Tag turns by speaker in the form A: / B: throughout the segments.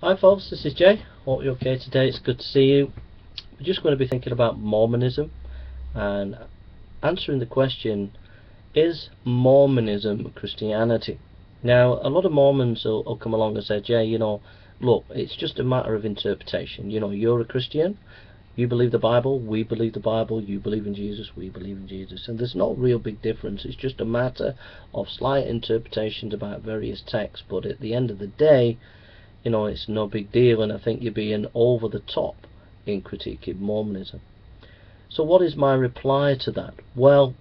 A: Hi folks, this is Jay. Hope you're okay today. It's good to see you. We're just going to be thinking about Mormonism and answering the question Is Mormonism Christianity? Now, a lot of Mormons will, will come along and say, Jay, you know, look, it's just a matter of interpretation. You know, you're a Christian, you believe the Bible, we believe the Bible, you believe in Jesus, we believe in Jesus. And there's no real big difference. It's just a matter of slight interpretations about various texts. But at the end of the day, you know, it's no big deal, and I think you're being over the top in critiquing Mormonism. So what is my reply to that? Well,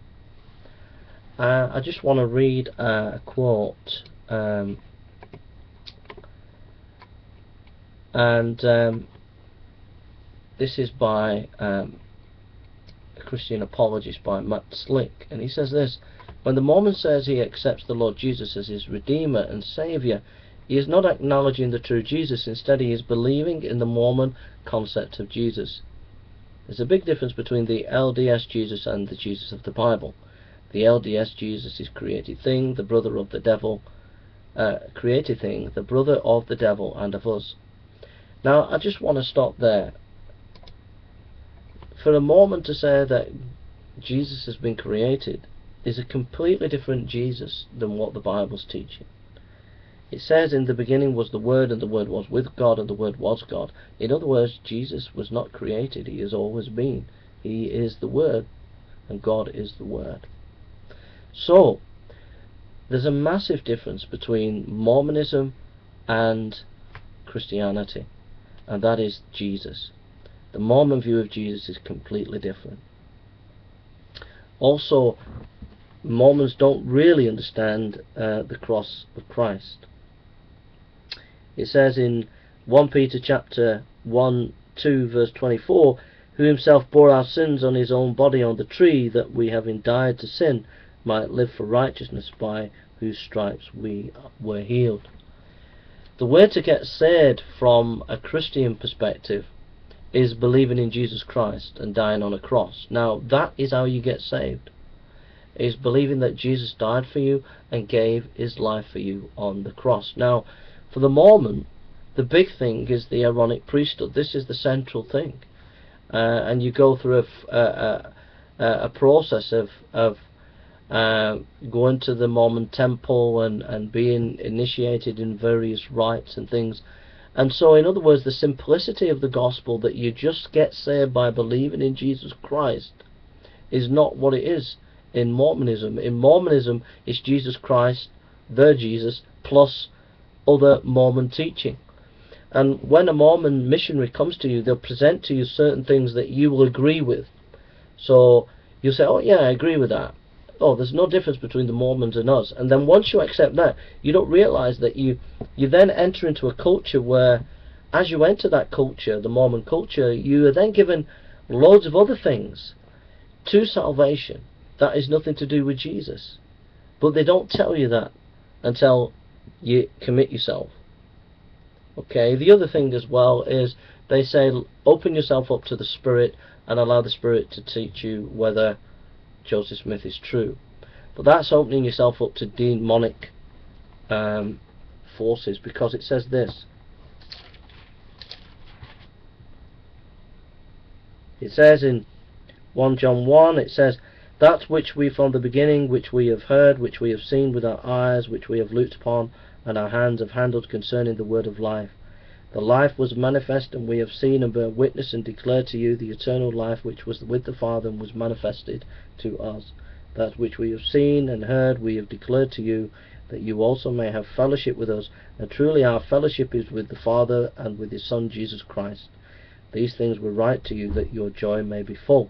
A: uh, I just want to read uh, a quote, um, and um, this is by um, a Christian apologist by Matt Slick, and he says this, when the Mormon says he accepts the Lord Jesus as his Redeemer and Saviour, he is not acknowledging the true Jesus, instead he is believing in the Mormon concept of Jesus. There's a big difference between the LDS Jesus and the Jesus of the Bible. The LDS Jesus is created thing, the brother of the devil, uh, created thing, the brother of the devil and of us. Now, I just want to stop there. For a moment to say that Jesus has been created is a completely different Jesus than what the Bible's teaching. It says in the beginning was the Word, and the Word was with God, and the Word was God. In other words, Jesus was not created, He has always been. He is the Word, and God is the Word. So, there's a massive difference between Mormonism and Christianity, and that is Jesus. The Mormon view of Jesus is completely different. Also, Mormons don't really understand uh, the cross of Christ. It says in 1 Peter chapter 1, 2 verse 24, who himself bore our sins on his own body on the tree, that we having died to sin might live for righteousness, by whose stripes we were healed. The way to get saved from a Christian perspective is believing in Jesus Christ and dying on a cross. Now that is how you get saved. Is believing that Jesus died for you and gave his life for you on the cross. Now for the Mormon, the big thing is the Aaronic priesthood. This is the central thing. Uh, and you go through a, a, process of, of uh, going to the Mormon temple and, and being initiated in various rites and things. And so, in other words, the simplicity of the gospel that you just get saved by believing in Jesus Christ is not what it is in Mormonism. In Mormonism, it's Jesus Christ, the Jesus, plus other Mormon teaching. And when a Mormon missionary comes to you, they'll present to you certain things that you will agree with. So you say, oh yeah, I agree with that. Oh, there's no difference between the Mormons and us. And then once you accept that, you don't realize that you, you then enter into a culture where, as you enter that culture, the Mormon culture, you are then given loads of other things to salvation that is nothing to do with Jesus. But they don't tell you that until you commit yourself. Okay, the other thing as well is they say open yourself up to the Spirit and allow the Spirit to teach you whether Joseph Smith is true. But that's opening yourself up to demonic um, forces because it says this. It says in 1 John 1, it says, That which we from the beginning, which we have heard, which we have seen with our eyes, which we have looked upon, and our hands have handled concerning the word of life. The life was manifest, and we have seen and bear witness and declare to you the eternal life which was with the Father and was manifested to us. That which we have seen and heard we have declared to you, that you also may have fellowship with us. And truly our fellowship is with the Father and with his Son Jesus Christ. These things we write to you that your joy may be full.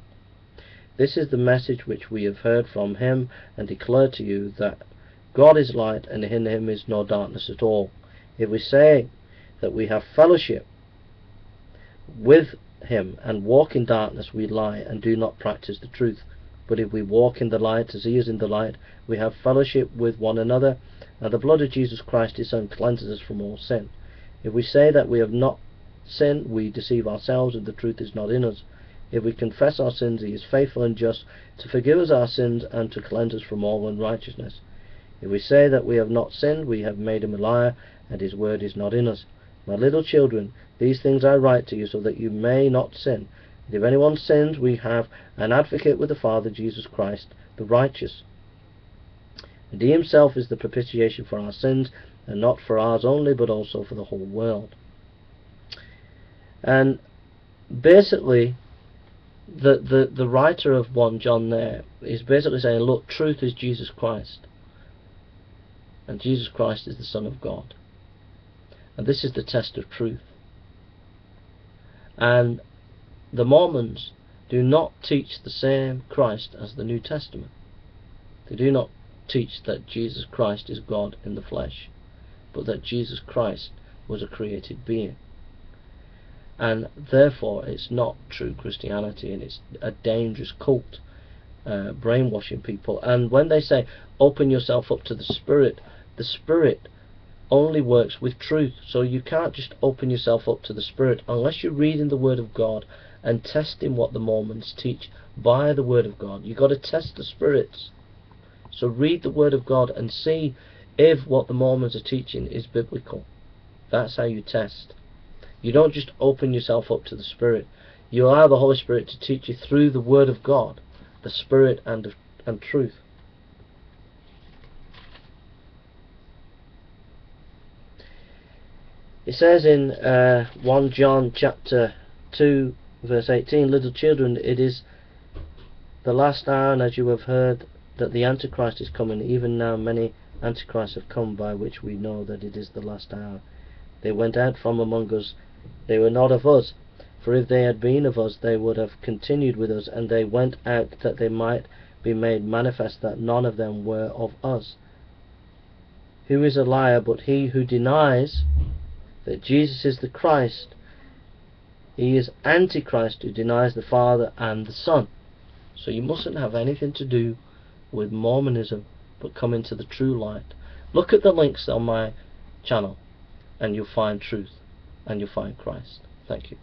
A: This is the message which we have heard from him and declare to you that God is light, and in him is no darkness at all. If we say that we have fellowship with him and walk in darkness, we lie and do not practice the truth. But if we walk in the light as he is in the light, we have fellowship with one another, and the blood of Jesus Christ his Son cleanses us from all sin. If we say that we have not sinned, we deceive ourselves, and the truth is not in us. If we confess our sins, he is faithful and just to forgive us our sins and to cleanse us from all unrighteousness. If we say that we have not sinned, we have made him a liar, and his word is not in us. My little children, these things I write to you so that you may not sin. And if anyone sins, we have an advocate with the Father, Jesus Christ, the righteous. And he himself is the propitiation for our sins, and not for ours only, but also for the whole world. And basically, the, the, the writer of 1 John there is basically saying, look, truth is Jesus Christ. And Jesus Christ is the Son of God. And this is the test of truth. And the Mormons do not teach the same Christ as the New Testament. They do not teach that Jesus Christ is God in the flesh, but that Jesus Christ was a created being and therefore it's not true Christianity and it's a dangerous cult uh, brainwashing people. And when they say open yourself up to the spirit the spirit only works with truth. So you can't just open yourself up to the spirit unless you're reading the word of God and testing what the Mormons teach by the word of God. You've got to test the spirits. So read the word of God and see if what the Mormons are teaching is biblical. That's how you test. You don't just open yourself up to the Spirit. You allow the Holy Spirit to teach you through the Word of God, the Spirit and, and truth. It says in uh, 1 John chapter 2 verse 18, Little children, it is the last hour, and as you have heard that the Antichrist is coming, even now many Antichrists have come, by which we know that it is the last hour. They went out from among us they were not of us. For if they had been of us, they would have continued with us, and they went out that they might be made manifest that none of them were of us. Who is a liar but he who denies that Jesus is the Christ? He is Antichrist who denies the Father and the Son. So you mustn't have anything to do with Mormonism, but come into the true light. Look at the links on my channel, and you'll find truth and you'll find Christ. Thank you.